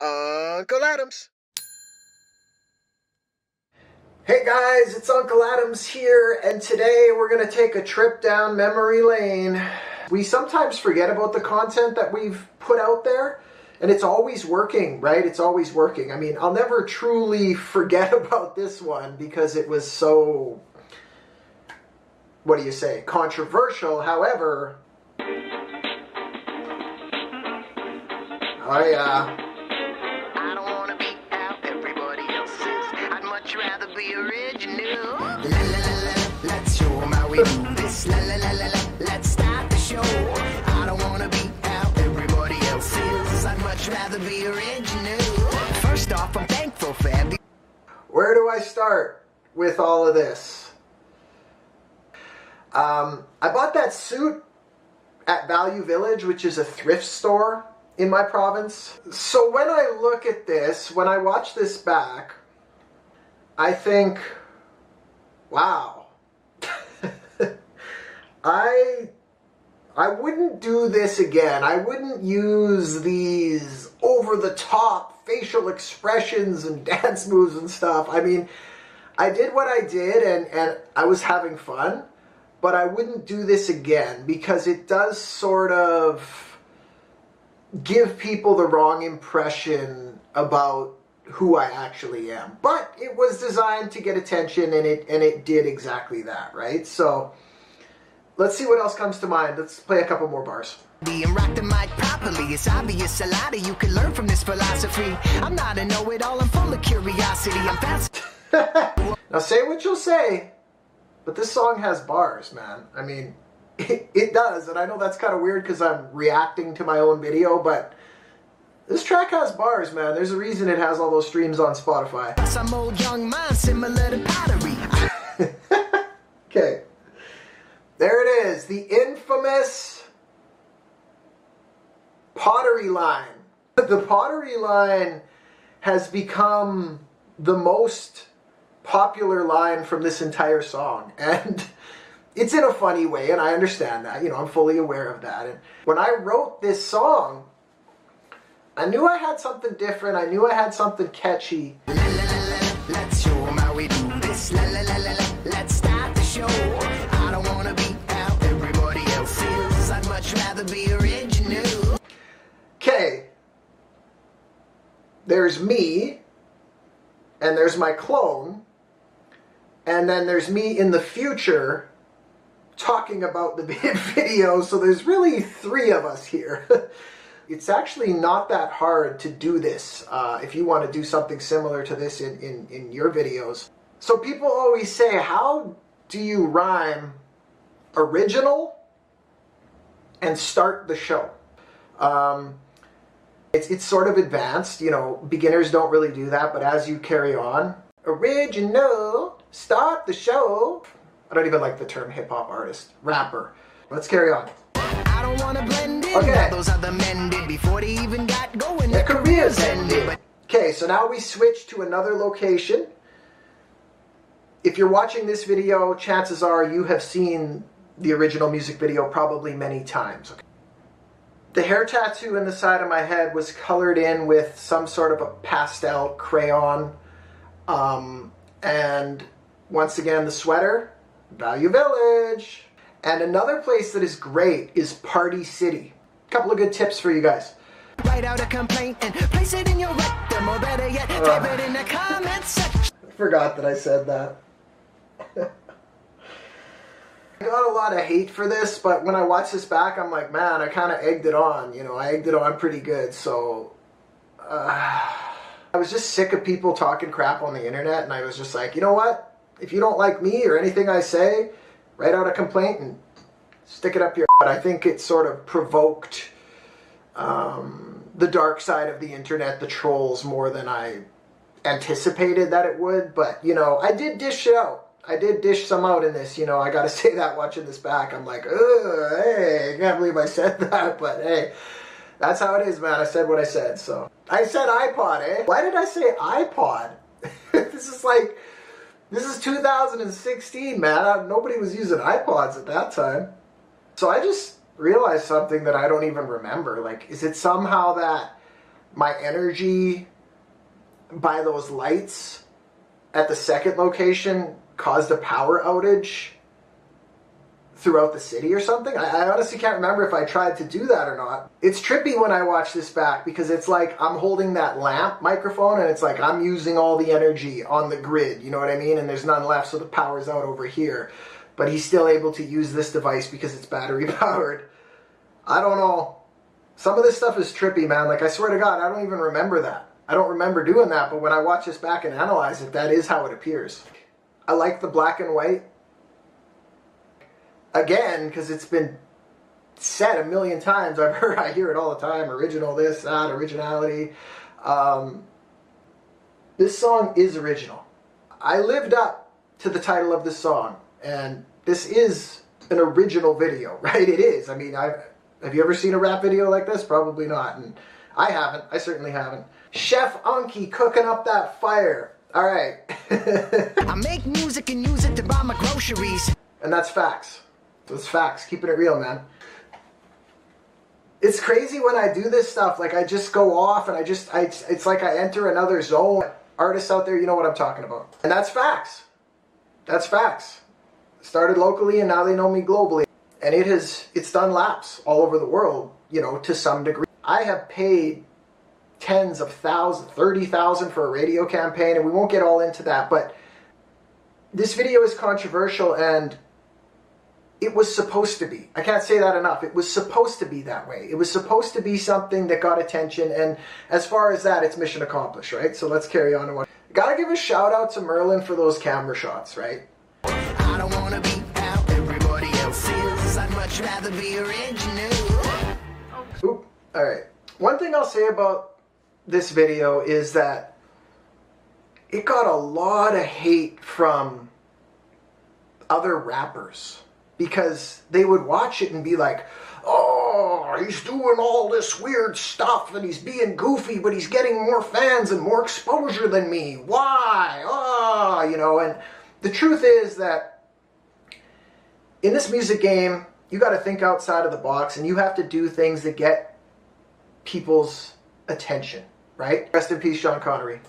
Unkle Adams. Hey guys, it's Unkle Adams here, and today we're going to take a trip down memory lane. We sometimes forget about the content that we've put out there, and it's always working, right? It's always working. I mean, I'll never truly forget about this one because it was so, what do you say, controversial. However, oh uh, yeah. Rather be original. La la la la, let's show 'em how we do this. La la la la la, let's start the show. I don't wanna be how everybody else is. I'd much rather be original. First off, I'm thankful for every. Where do I start with all of this? Um, I bought that suit at Value Village, which is a thrift store in my province. So when I look at this, when I watch this back, I think, wow, I I wouldn't do this again. I wouldn't use these over the top facial expressions and dance moves and stuff. I mean, I did what I did and, and I was having fun, but I wouldn't do this again because it does sort of give people the wrong impression about who I actually am. But it was designed to get attention and it and it did exactly that, right? So let's see what else comes to mind. Let's play a couple more bars. And rock the mic properly. It's obvious a lot of you can learn from this philosophy. I'm not a know it all, I'm full of curiosity. I'm fast. Now say what you'll say, but this song has bars, man. I mean, it, it does, and I know that's kind of weird because I'm reacting to my own video, but this track has bars, man. There's a reason it has all those streams on Spotify. Some old young mind similar to pottery. Okay. There it is, the infamous pottery line. The pottery line has become the most popular line from this entire song. And it's in a funny way, and I understand that. You know, I'm fully aware of that. And when I wrote this song, I knew I had something different. I knew I had something catchy. Let's start the show. I don't wanna be how everybody else is. I'd much rather be original. Okay. There's me, and there's my clone, and then there's me in the future talking about the video. So there's really three of us here. it's actually not that hard to do this uh, if you want to do something similar to this in, in, in your videos. So people always say, how do you rhyme original and start the show? Um, it's, it's sort of advanced, you know, beginners don't really do that, but as you carry on, original, start the show. I don't even like the term hip hop artist, rapper. Let's carry on. I don't wanna blend in. Okay. All those other men did before they even got going. Their careers ended. Okay, so now we switch to another location. If you're watching this video, chances are you have seen the original music video probably many times. The hair tattoo in the side of my head was colored in with some sort of a pastel crayon. Um, and once again, the sweater, Value Village. And another place that is great is Party City. A couple of good tips for you guys. write out a complaint and place it in your rectum, or better yet, type it in the comments section. I forgot that I said that. I got a lot of hate for this, but when I watch this back, I'm like, man, I kind of egged it on. You know, I egged it on pretty good. So uh, I was just sick of people talking crap on the internet, and I was just like, you know what? If you don't like me or anything I say, write out a complaint and stick it up your. But I think it sort of provoked um, the dark side of the internet, the trolls, more than I anticipated that it would. But you know, I did dish it out. I did dish some out in this. You know, I got to say that watching this back, I'm like, hey, I can't believe I said that. But hey, that's how it is, man. I said what I said. So I said iPod, eh? Why did I say iPod? this is like. This is 2016, man. I, nobody was using iPods at that time. So I just realized something that I don't even remember. Like, is it somehow that my energy by those lights at the second location caused a power outage throughout the city or something. I, I, honestly can't remember if I tried to do that or not. It's trippy when I watch this back because it's like I'm holding that lamp microphone and it's like I'm using all the energy on the grid, you know what I mean? And there's none left, so the power's out over here. But he's still able to use this device because it's battery powered. I don't know. Some of this stuff is trippy, man. Like, I swear to God, I don't even remember that. I don't remember doing that, but when I watch this back and analyze it, that is how it appears. I like the black and white again because it's been said a million times. I've heard, I hear it all the time. Original this, that, originality. Um, this song is original. I lived up to the title of the song, and this is an original video, right? It is. I mean, I've have you ever seen a rap video like this? Probably not, and I haven't. I certainly haven't. Chef Unky cooking up that fire. All right. I make music and use it to buy my groceries. And that's facts. That's facts. Keeping it real, man. It's crazy when I do this stuff. Like I just go off and I just, I, it's like I enter another zone. Artists out there, you know what I'm talking about. And that's facts. That's facts. Started locally and now they know me globally. And it has, it's done laps all over the world, you know, to some degree. I have paid tens of thousands, 30,000 for a radio campaign, and we won't get all into that, but this video is controversial and it was supposed to be. I can't say that enough. It was supposed to be that way. It was supposed to be something that got attention, and as far as that, it's mission accomplished, right? So let's carry on to one. Gotta give a shout out to Merlin for those camera shots, right? I don't wanna be how everybody else is. I'd much rather be original. Oop. All right. One thing I'll say about this video is that it got a lot of hate from other rappers because they would watch it and be like, oh, he's doing all this weird stuff and he's being goofy, but he's getting more fans and more exposure than me. Why? Oh, you know, and the truth is that in this music game, you got to think outside of the box and you have to do things that get people's attention, right? Rest in peace, Sean Connery.